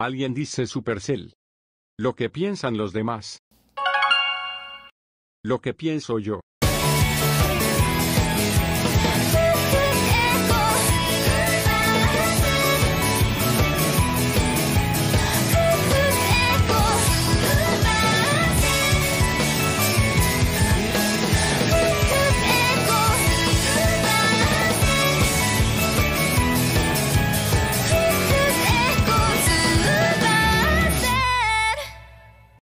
Alguien dice Supercell. Lo que piensan los demás. Lo que pienso yo.